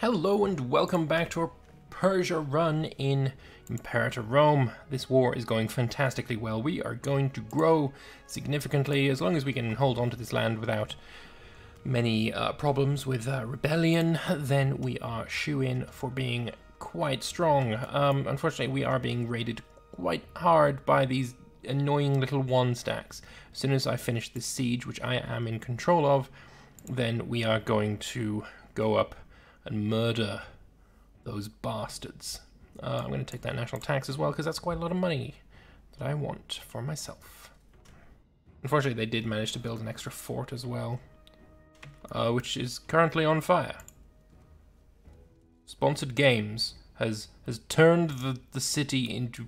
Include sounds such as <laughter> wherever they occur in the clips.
Hello and welcome back to our Persia run in Imperator Rome. This war is going fantastically well. We are going to grow significantly as long as we can hold on to this land without many uh, problems with uh, rebellion, then we are shoe in for being quite strong. Um, unfortunately, we are being raided quite hard by these annoying little one stacks. As soon as I finish this siege, which I am in control of, then we are going to go up and murder those bastards. Uh, I'm going to take that national tax as well because that's quite a lot of money that I want for myself. Unfortunately, they did manage to build an extra fort as well, uh, which is currently on fire. Sponsored Games has has turned the, the city into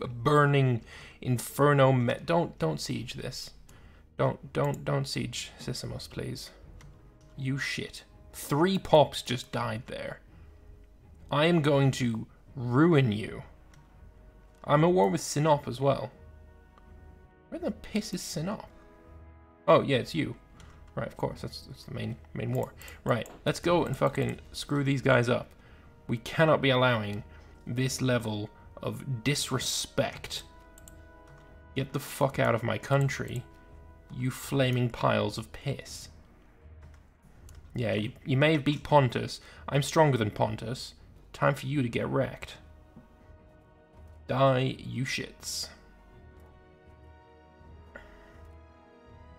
a burning inferno. don't don't siege this. Don't don't don't siege Sisamos, please. You shit. Three pops just died there. I am going to ruin you. I'm at war with Sinop as well. Where the piss is Sinop? Oh, yeah, it's you. Right, of course, that's, that's the main main war. Right, let's go and fucking screw these guys up. We cannot be allowing this level of disrespect. Get the fuck out of my country, you flaming piles of piss. Yeah, you, you may have beat Pontus. I'm stronger than Pontus. Time for you to get wrecked. Die, you shits.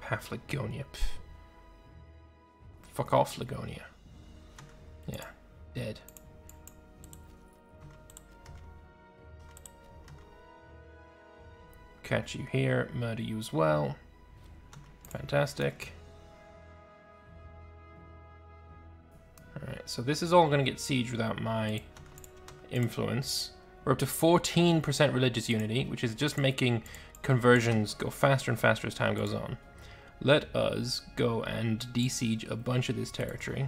Paphlagonia. Fuck off, Lagonia. Yeah, dead. Catch you here, murder you as well. Fantastic. Alright, so this is all going to get siege without my influence. We're up to 14% religious unity, which is just making conversions go faster and faster as time goes on. Let us go and desiege a bunch of this territory.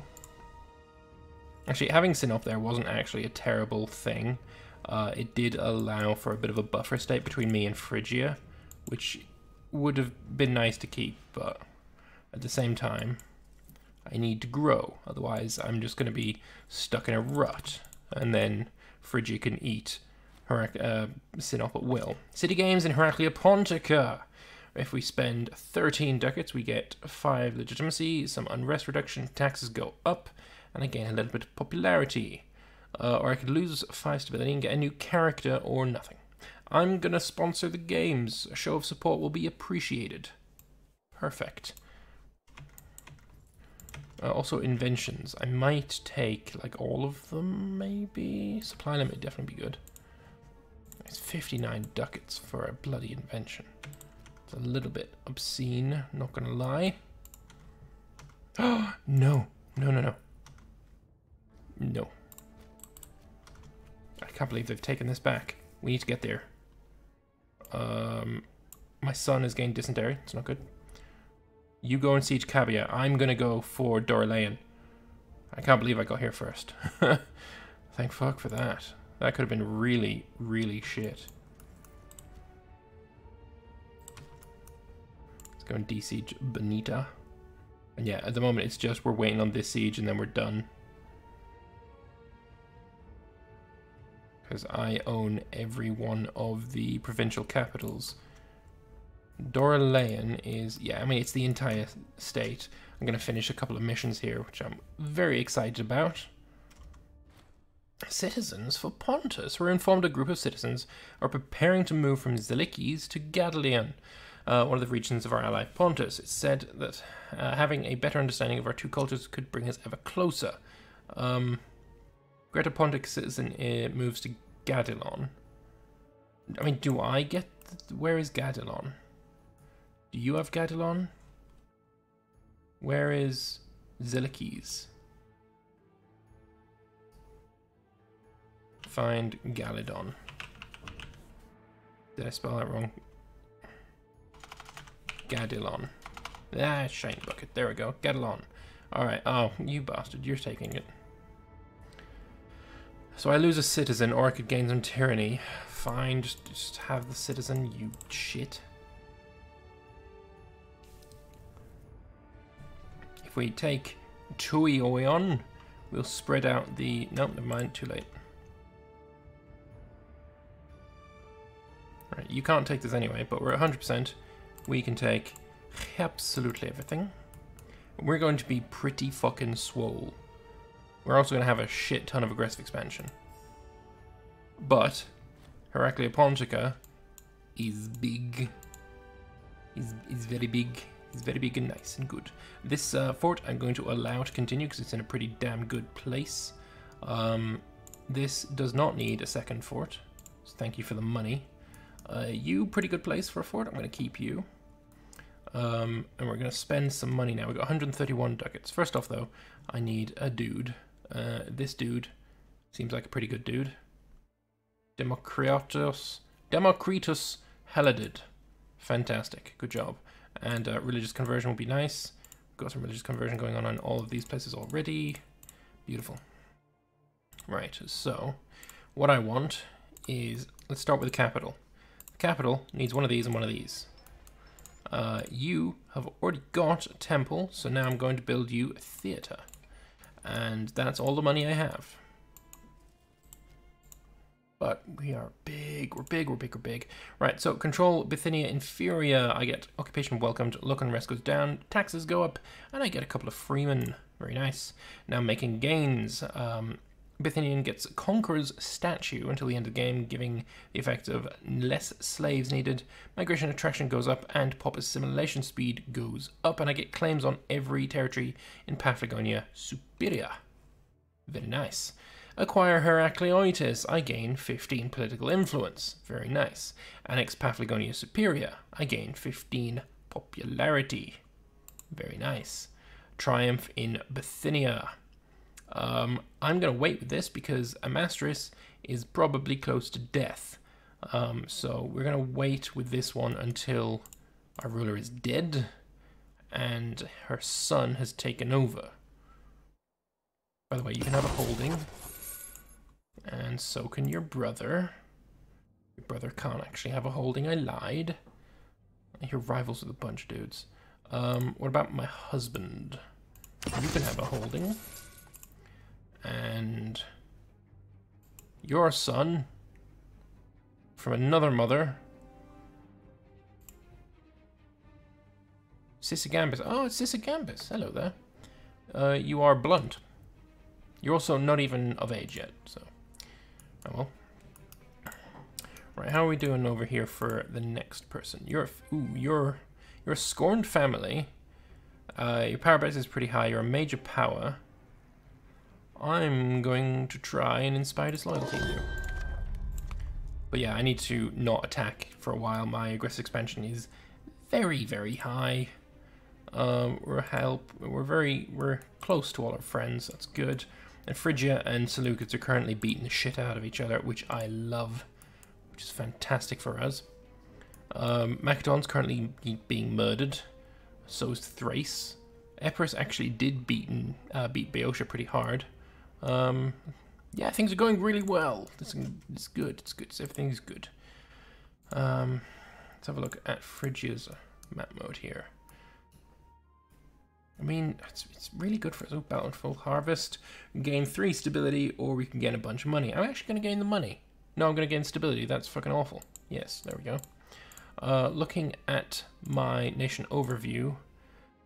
Actually, having Sinop there wasn't actually a terrible thing. Uh, it did allow for a bit of a buffer state between me and Phrygia, which would have been nice to keep, but at the same time, I need to grow. Otherwise, I'm just going to be stuck in a rut. And then Phrygia can eat Herac uh, Sinop at will. City Games in Heraclea Pontica. If we spend 13 ducats, we get 5 legitimacy, some unrest reduction, taxes go up, and I gain a little bit of popularity. Uh, or I could lose 5 stability and get a new character, or nothing. I'm gonna sponsor the games. A show of support will be appreciated. Perfect. Uh, also inventions. I might take like all of them, maybe. Supply limit definitely be good. It's 59 ducats for a bloody invention. It's a little bit obscene, not gonna lie. Oh, <gasps> no. No, no, no. No. I can't believe they've taken this back. We need to get there. Um, my son is getting dysentery. It's not good. You go and siege Cabia. I'm gonna go for Doralean. I can't believe I got here first. <laughs> Thank fuck for that. That could have been really, really shit. Let's go and de-siege Bonita. And yeah, at the moment it's just we're waiting on this siege and then we're done. Because I own every one of the provincial capitals. Doralean is, yeah, I mean, it's the entire state. I'm going to finish a couple of missions here, which I'm very excited about. Citizens for Pontus were informed a group of citizens are preparing to move from Zilikis to Gadalion, uh, one of the regions of our ally Pontus. It's said that uh, having a better understanding of our two cultures could bring us ever closer. Um, Greater Pontic citizen uh, moves to Gadilon. I mean, do I get... Where is Gadilon? Do you have Gadilon? Where is Zilikis? Find Galidon. Did I spell that wrong? Gadilon. Ah, shiny bucket. There we go. Gadilon. Alright. Oh, you bastard. You're taking it. So I lose a citizen, or I could gain some tyranny. Fine, just, just have the citizen, you shit. We take Tui Oion, we'll spread out the... Nope, never mind, too late. Right, you can't take this anyway, but we're at 100%. We can take absolutely everything. We're going to be pretty fucking swole. We're also going to have a shit ton of aggressive expansion. But, Heraclea Pontica is big. Is is very big. He's very big and nice and good. This uh, fort I'm going to allow to continue because it's in a pretty damn good place. Um, this does not need a second fort. So thank you for the money. Uh, you, pretty good place for a fort. I'm going to keep you. Um, and we're going to spend some money now. We've got 131 ducats. First off, though, I need a dude. Uh, this dude seems like a pretty good dude. Democritus, Democritus Heladid. Fantastic. Good job. And uh, religious conversion will be nice. Got some religious conversion going on in all of these places already. Beautiful. Right, so what I want is, let's start with the capital. The capital needs one of these and one of these. Uh, you have already got a temple, so now I'm going to build you a theatre. And that's all the money I have. But we are big, we're big, we're big, we're big. Right, so control Bithynia Inferior. I get occupation welcomed, look and rest goes down, taxes go up, and I get a couple of freemen. Very nice. Now making gains. Um, Bithynian gets Conqueror's Statue until the end of the game, giving the effect of less slaves needed. Migration attraction goes up, and pop assimilation speed goes up, and I get claims on every territory in Paphlagonia Superior. Very nice. Acquire Heracleotis, I gain 15 political influence. Very nice. Annex Paphlagonia Superior, I gain 15 popularity. Very nice. Triumph in Bithynia. Um, I'm going to wait with this because Amastris is probably close to death. Um, so we're going to wait with this one until our ruler is dead and her son has taken over. By the way, you can have a holding. And so can your brother. Your brother can't actually have a holding. I lied. Hear rivals with a bunch of dudes. Um, what about my husband? You can have a holding. And your son from another mother. Sisygambis. Oh, it's Sisygambis. Hello there. Uh, you are blunt. You're also not even of age yet, so. Oh well. Right, how are we doing over here for the next person? You're, ooh, you're, you're a scorned family. Uh, your power base is pretty high. You're a major power. I'm going to try and inspire disloyalty in you. But yeah, I need to not attack for a while. My aggressive expansion is very, very high. Um, we're help. We're very. We're close to all our friends. That's good. And Phrygia and Seleucus are currently beating the shit out of each other, which I love, which is fantastic for us. Um, Macedon's currently being murdered. So is Thrace. Epirus actually did beaten, uh, beat Boeotia pretty hard. Um, yeah, things are going really well. This is good. It's good. Everything's good. Um, let's have a look at Phrygia's map mode here. I mean, it's, it's really good for us. Oh, Bountiful Harvest. Gain three stability, or we can gain a bunch of money. I'm actually going to gain the money. No, I'm going to gain stability. That's fucking awful. Yes, there we go. Uh, looking at my nation overview,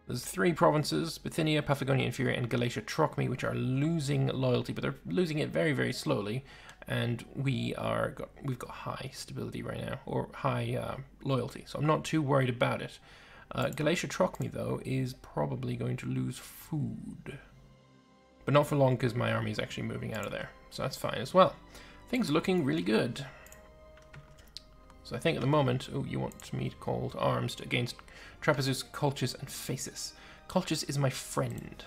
there's three provinces, Bithynia, Paphlagonia Inferior, and Galatia Trochmi, which are losing loyalty, but they're losing it very, very slowly. And we are got, we've got high stability right now, or high uh, loyalty, so I'm not too worried about it. Uh, Galatia Trochmi, though, is probably going to lose food. But not for long, because my army is actually moving out of there. So that's fine as well. Things are looking really good. So I think at the moment, oh, you want me to call to arms against Trapezus, Colchis, and Phasis. Colchis is my friend.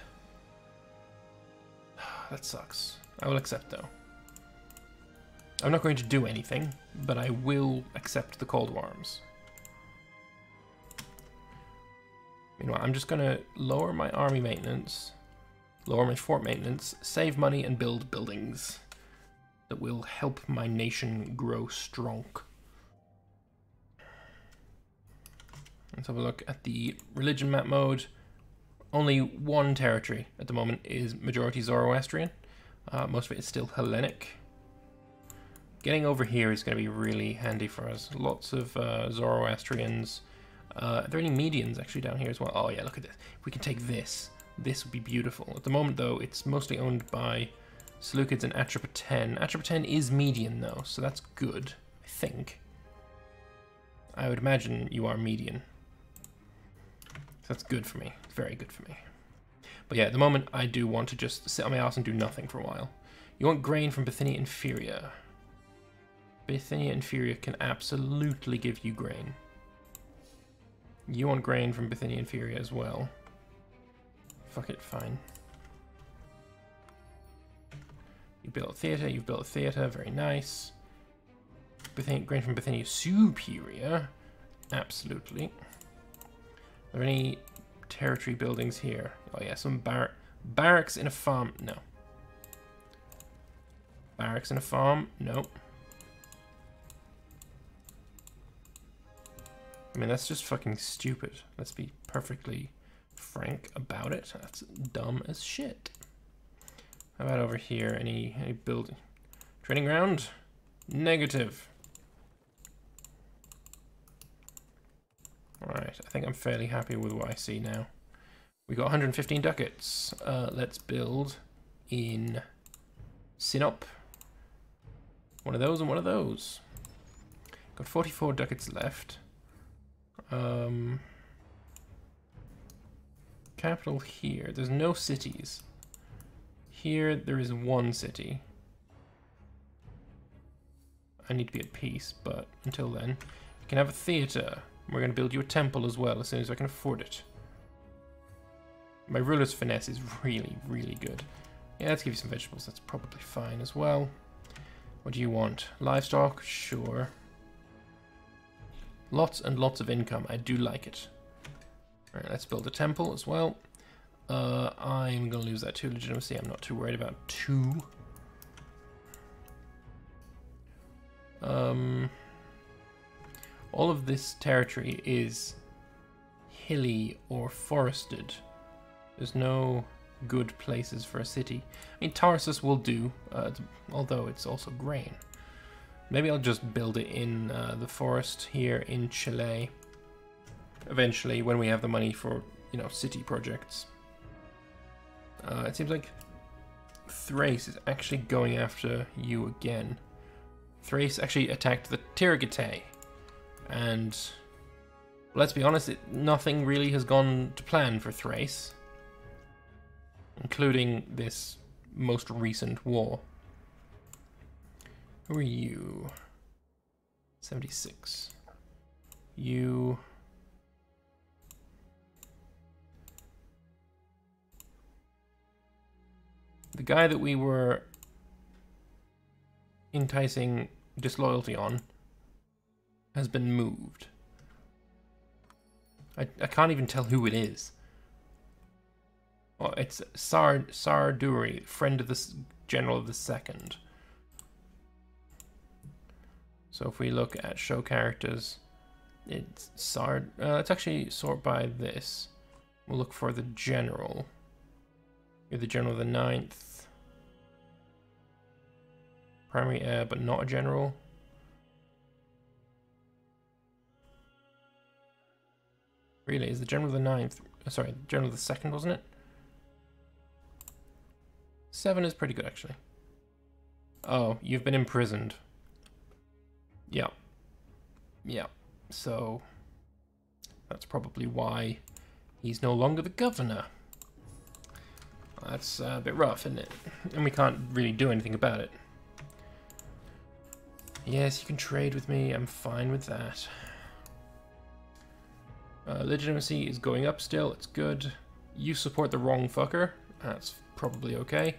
<sighs> that sucks. I will accept, though. I'm not going to do anything, but I will accept the Cold Arms. Meanwhile, I'm just going to lower my army maintenance, lower my fort maintenance, save money, and build buildings that will help my nation grow strong. Let's have a look at the religion map mode. only one territory at the moment is majority Zoroastrian. Uh, most of it is still Hellenic. Getting over here is going to be really handy for us. Lots of uh, Zoroastrians. Uh, are there any Medians actually down here as well? Oh yeah, look at this. If we can take this, this would be beautiful. At the moment though, it's mostly owned by Seleucids and Atropatene. Atropatene is Median though, so that's good, I think. I would imagine you are Median. That's good for me. Very good for me. But yeah, at the moment, I do want to just sit on my ass and do nothing for a while. You want grain from Bithynia Inferior. Bithynia Inferior can absolutely give you grain. You want grain from Bithynia Inferior as well. Fuck it, fine. You built a theatre, you've built a theatre, very nice. Bithynia, grain from Bithynia Superior. Absolutely. Are there any territory buildings here? Oh yeah, some bar barracks in a farm. No. Barracks in a farm? No. I mean, that's just fucking stupid. Let's be perfectly frank about it. That's dumb as shit. How about over here? Any any building? Training ground? Negative. Alright, I think I'm fairly happy with what I see now. We got 115 ducats. Uh, let's build in Sinop. One of those and one of those. Got 44 ducats left. Um, capital here. There's no cities. Here there is one city. I need to be at peace, but until then, you can have a theatre. We're going to build you a temple as well as soon as I can afford it. My ruler's finesse is really, really good. Yeah, let's give you some vegetables. That's probably fine as well. What do you want? Livestock? Sure. Lots and lots of income. I do like it. Alright, let's build a temple as well. Uh, I'm going to lose that two legitimacy. I'm not too worried about two. Um, all of this territory is hilly or forested. There's no good places for a city. I mean, Tarsus will do, uh, although it's also grain. Maybe I'll just build it in uh, the forest here in Chile. Eventually, when we have the money for, you know, city projects. Uh, it seems like Thrace is actually going after you again. Thrace actually attacked the Tirigite. And let's be honest, it, nothing really has gone to plan for Thrace, including this most recent war. Who are you? 76. You... The guy that we were enticing disloyalty on has been moved. I, I can't even tell who it is. Oh, it's Sard Sarduri, friend of the general of the second. So if we look at show characters, it's Sard. Uh, let's actually sort by this. We'll look for the general. You're the general of the ninth. Primary heir, but not a general. Really, is the general of the ninth? Uh, sorry, general of the second, wasn't it? Seven is pretty good, actually. Oh, you've been imprisoned. Yeah. Yeah. So, that's probably why he's no longer the governor. That's a bit rough, isn't it? And we can't really do anything about it. Yes, you can trade with me. I'm fine with that. Uh, legitimacy is going up still. It's good. You support the wrong fucker. That's probably okay.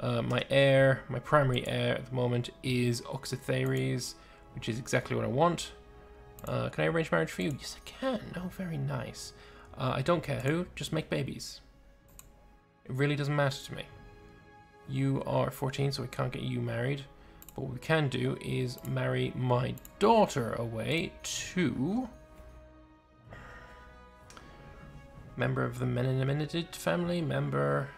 Uh, my heir, my primary heir at the moment is Oxytheres, which is exactly what I want. Uh, can I arrange marriage for you? Yes, I can. Oh, very nice. Uh, I don't care who, just make babies. It really doesn't matter to me. You are 14, so we can't get you married. But what we can do is marry my daughter away to Member of the Meneminid family, member,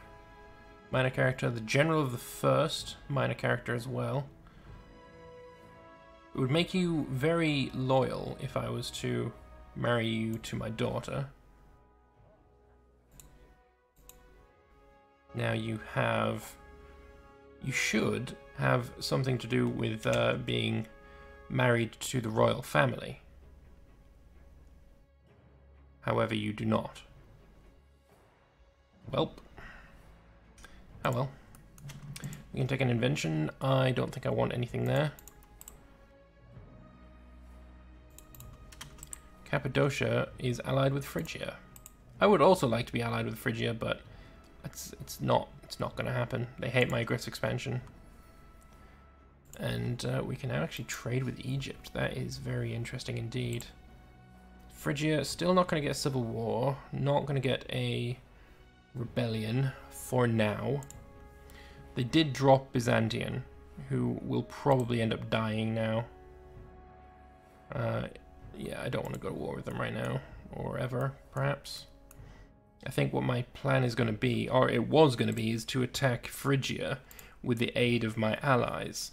minor character, the general of the first, minor character as well. It would make you very loyal if I was to marry you to my daughter. Now you have, you should have something to do with uh, being married to the royal family. However, you do not. Welp. Oh well. We can take an invention. I don't think I want anything there. Cappadocia is allied with Phrygia. I would also like to be allied with Phrygia, but it's it's not it's not going to happen. They hate my aggressive expansion. And uh, we can now actually trade with Egypt. That is very interesting indeed. Phrygia still not going to get a civil war. Not going to get a rebellion for now. They did drop Byzantium, who will probably end up dying now. Uh, yeah, I don't want to go to war with them right now, or ever, perhaps. I think what my plan is going to be, or it was going to be, is to attack Phrygia with the aid of my allies.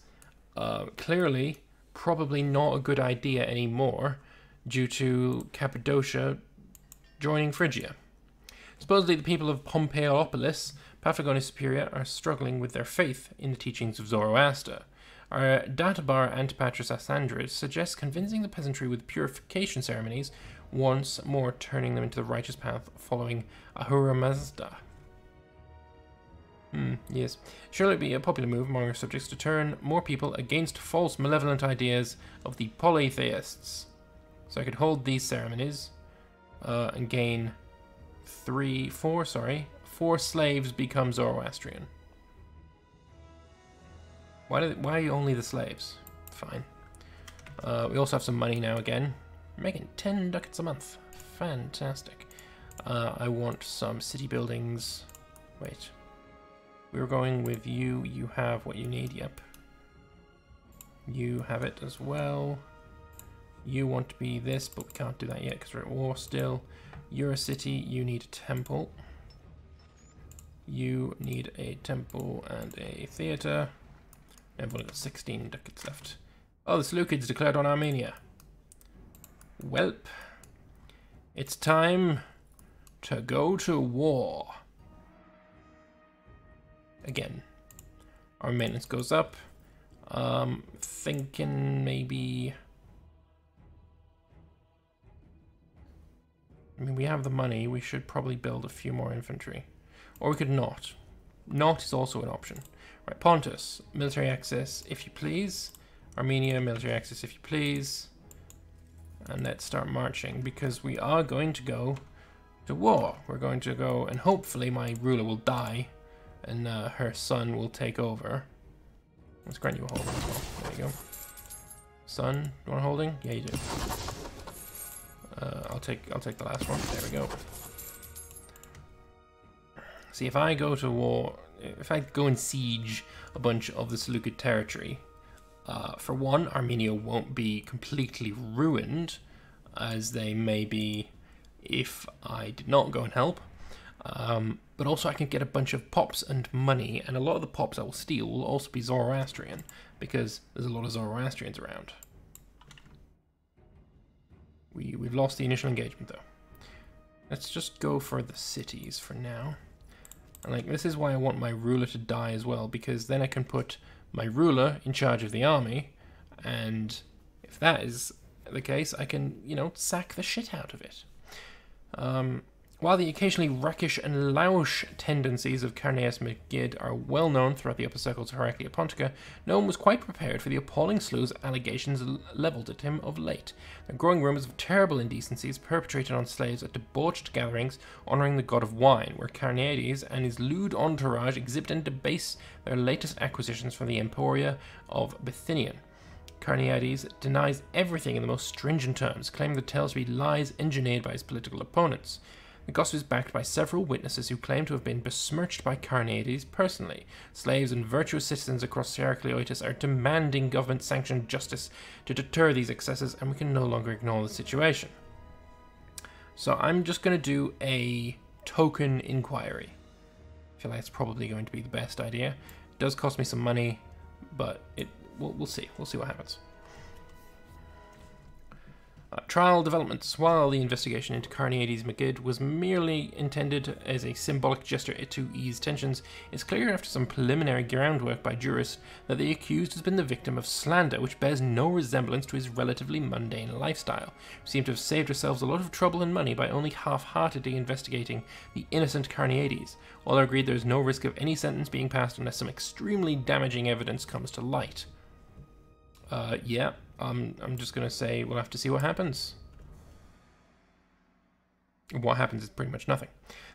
Uh, clearly, probably not a good idea anymore due to Cappadocia joining Phrygia. Supposedly, the people of Pompeiopolis, Paphlagonia Superior, are struggling with their faith in the teachings of Zoroaster. Our Databar Antipatris Asandrid suggests convincing the peasantry with purification ceremonies, once more turning them into the righteous path following Ahura Mazda. Hmm, yes. Surely it be a popular move among our subjects to turn more people against false malevolent ideas of the polytheists. So I could hold these ceremonies uh, and gain three, four, sorry, four slaves become Zoroastrian. Why, do, why only the slaves? Fine. Uh, we also have some money now again. We're making 10 ducats a month. Fantastic. Uh, I want some city buildings. Wait. We were going with you. You have what you need. Yep. You have it as well. You want to be this, but we can't do that yet because we're at war still. You're a city. You need a temple. You need a temple and a theatre. I've only got 16 ducats left. Oh, the Seleucids declared on Armenia. Welp. It's time to go to war. Again. Our maintenance goes up. Um, thinking maybe... I mean, we have the money. We should probably build a few more infantry. Or we could not. Not is also an option. Right, Pontus, military access, if you please. Armenia, military access, if you please. And let's start marching, because we are going to go to war. We're going to go, and hopefully my ruler will die, and uh, her son will take over. Let's grant you a as well. There you go. Son, you want a holding? Yeah, you do. Uh, I'll take I'll take the last one. There we go. See, if I go to war, if I go and siege a bunch of the Seleucid territory, uh, for one, Armenia won't be completely ruined, as they may be if I did not go and help. Um, but also I can get a bunch of pops and money, and a lot of the pops I will steal will also be Zoroastrian, because there's a lot of Zoroastrians around. We, we've lost the initial engagement, though. Let's just go for the cities for now. And like, this is why I want my ruler to die as well, because then I can put my ruler in charge of the army, and if that is the case, I can, you know, sack the shit out of it. Um, while the occasionally rakish and louche tendencies of Carneades Megid are well known throughout the upper circles of Heraclea Pontica, no one was quite prepared for the appalling slew of allegations levelled at him of late. The growing rumours of terrible indecencies perpetrated on slaves at debauched gatherings honouring the god of wine, where Carneades and his lewd entourage exhibit and debase their latest acquisitions from the emporia of Bithynian. Carneades denies everything in the most stringent terms, claiming the tales to be lies engineered by his political opponents. The gossip is backed by several witnesses who claim to have been besmirched by Carneades personally. Slaves and virtuous citizens across Heracleotis are demanding government sanctioned justice to deter these excesses, and we can no longer ignore the situation. So I'm just going to do a token inquiry. I feel like it's probably going to be the best idea. It does cost me some money, but it we'll, we'll see. We'll see what happens. Uh, trial developments. While the investigation into Carneades McGid was merely intended as a symbolic gesture to ease tensions, it's clear after some preliminary groundwork by jurists that the accused has been the victim of slander which bears no resemblance to his relatively mundane lifestyle. We seem to have saved ourselves a lot of trouble and money by only half-heartedly investigating the innocent Carneades. All are agreed there is no risk of any sentence being passed unless some extremely damaging evidence comes to light. Uh, yeah, um, I'm just going to say we'll have to see what happens. What happens is pretty much nothing.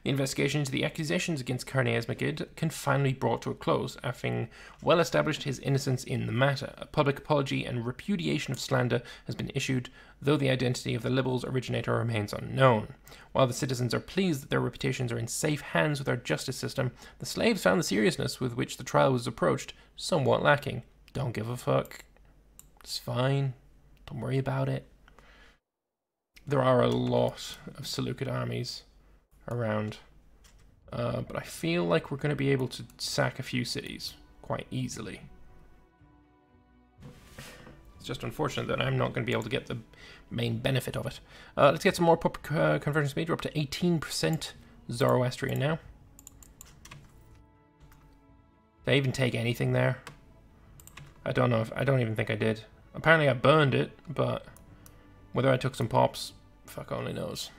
The investigation into the accusations against Carneades McGid can finally be brought to a close, having well established his innocence in the matter. A public apology and repudiation of slander has been issued, though the identity of the libel's originator remains unknown. While the citizens are pleased that their reputations are in safe hands with our justice system, the slaves found the seriousness with which the trial was approached somewhat lacking. Don't give a fuck. It's fine. Don't worry about it. There are a lot of Seleucid armies around. Uh, but I feel like we're going to be able to sack a few cities quite easily. It's just unfortunate that I'm not going to be able to get the main benefit of it. Uh, let's get some more pop uh, conversion speed. We're up to 18% Zoroastrian now. Did I even take anything there? I don't know if I don't even think I did. Apparently I burned it, but whether I took some pops, fuck only knows.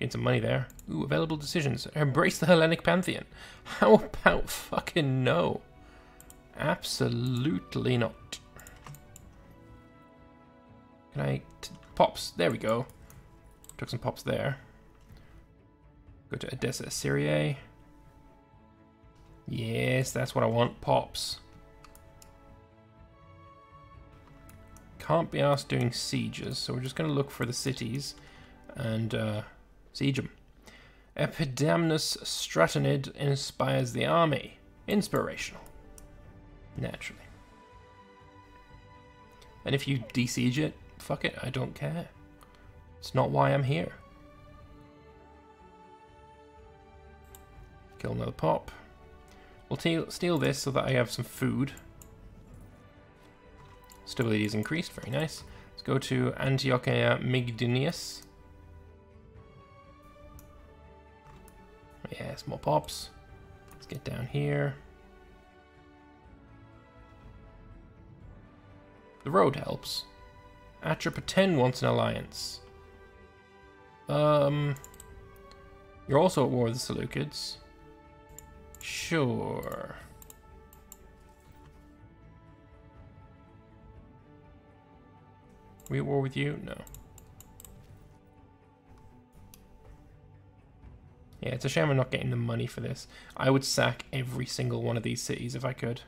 Getting some money there. Ooh, available decisions. Embrace the Hellenic Pantheon. <laughs> How about fucking no? Absolutely not. Can I... pops. There we go. Took some pops there. Go to Edessa, Syria. Yes, that's what I want. Pops. Can't be asked doing sieges, so we're just going to look for the cities and uh, siege them. Epidamnus Stratonid inspires the army. Inspirational. Naturally. And if you desiege it, fuck it, I don't care. It's not why I'm here. Kill another pop. We'll steal this so that I have some food. Stability is increased, very nice. Let's go to Antiochia Mygdinius. Yeah, more pops. Let's get down here. The road helps. Atropatene wants an alliance. Um, you're also at war with the Seleucids. Sure. We at war with you? No. Yeah, it's a shame I'm not getting the money for this. I would sack every single one of these cities if I could.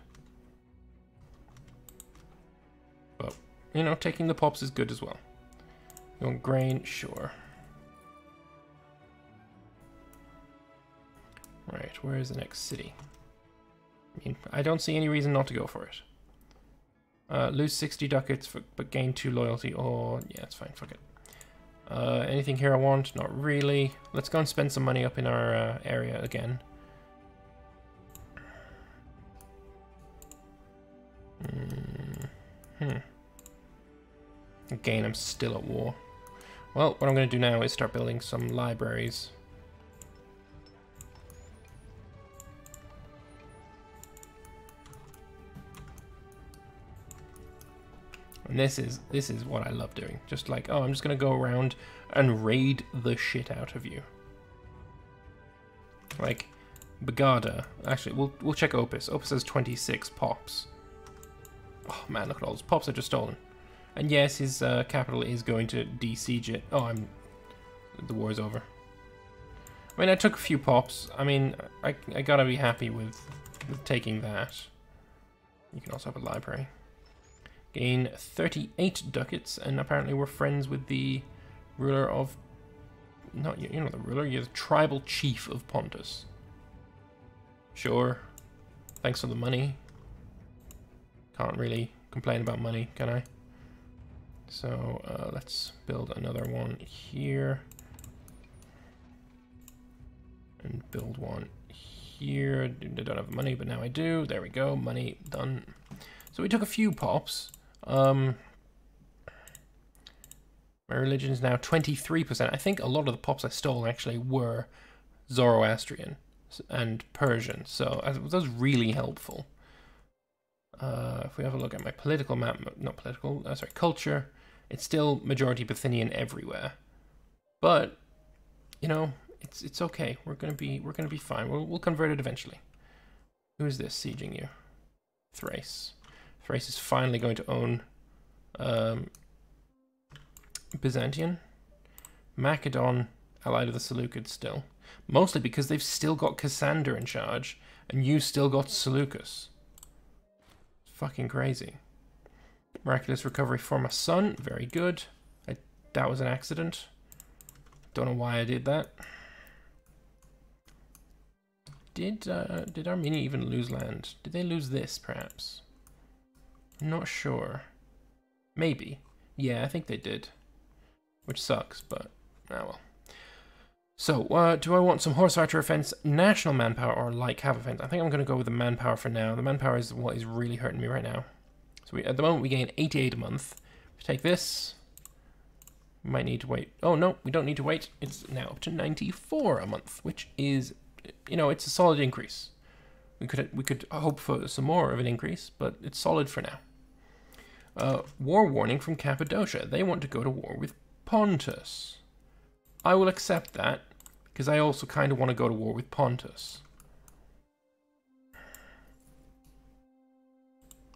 But, you know, taking the pops is good as well. You want grain? Sure. Right, where is the next city? I mean, I don't see any reason not to go for it. Uh, lose 60 ducats for, but gain 2 loyalty or... Yeah, it's fine, fuck it. Uh, anything here I want? Not really. Let's go and spend some money up in our uh, area again. Mm hmm. Again, I'm still at war. Well, what I'm going to do now is start building some libraries. And this is this is what I love doing. Just like, oh, I'm just gonna go around and raid the shit out of you. Like Bagada. Actually, we'll we'll check Opus. Opus has 26 pops. Oh man, look at all those pops I just stolen. And yes, his uh, capital is going to de-siege it. Oh, I'm. The war's over. I mean, I took a few pops. I mean, I I gotta be happy with with taking that. You can also have a library. Gain 38 ducats, and apparently we're friends with the ruler of... Not, you know the ruler, you're the tribal chief of Pontus. Sure. Thanks for the money. Can't really complain about money, can I? So uh, let's build another one here. And build one here. I don't have money, but now I do. There we go. Money done. So we took a few pops. Um, my religion is now 23%. I think a lot of the pops I stole actually were Zoroastrian and Persian. So that was really helpful. Uh, if we have a look at my political map, not political, uh, sorry, culture, it's still majority Bithynian everywhere. But, you know, it's it's okay. We're gonna be we're gonna be fine. We'll we'll convert it eventually. Who is this sieging you? Thrace. Thrace is finally going to own um, Byzantium. Macedon, allied of the Seleucids still. Mostly because they've still got Cassander in charge, and you still got Seleucus. It's Fucking crazy. Miraculous recovery for my son. Very good. I, that was an accident. Don't know why I did that. Did uh, did Armenia even lose land? Did they lose this, perhaps? Not sure. Maybe. Yeah, I think they did. Which sucks, but ah well. So, uh, do I want some horse archer offense, national manpower, or light cav offense? I think I'm going to go with the manpower for now. The manpower is what is really hurting me right now. So we, at the moment we gain 88 a month. take this, we might need to wait. Oh no, we don't need to wait. It's now up to 94 a month, which is, you know, it's a solid increase. We could we could hope for some more of an increase, but it's solid for now. Uh, war warning from Cappadocia. They want to go to war with Pontus. I will accept that, because I also kind of want to go to war with Pontus.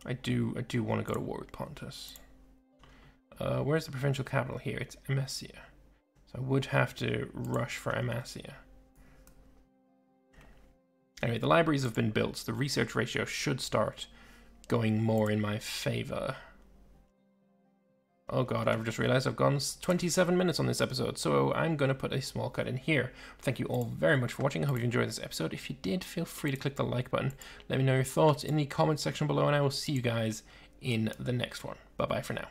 I do I do want to go to war with Pontus. Uh, where's the provincial capital here? It's Amasia. So I would have to rush for Amasia. Anyway, the libraries have been built, the research ratio should start going more in my favor. Oh god, I've just realized I've gone 27 minutes on this episode, so I'm going to put a small cut in here. Thank you all very much for watching. I hope you enjoyed this episode. If you did, feel free to click the like button. Let me know your thoughts in the comment section below, and I will see you guys in the next one. Bye-bye for now.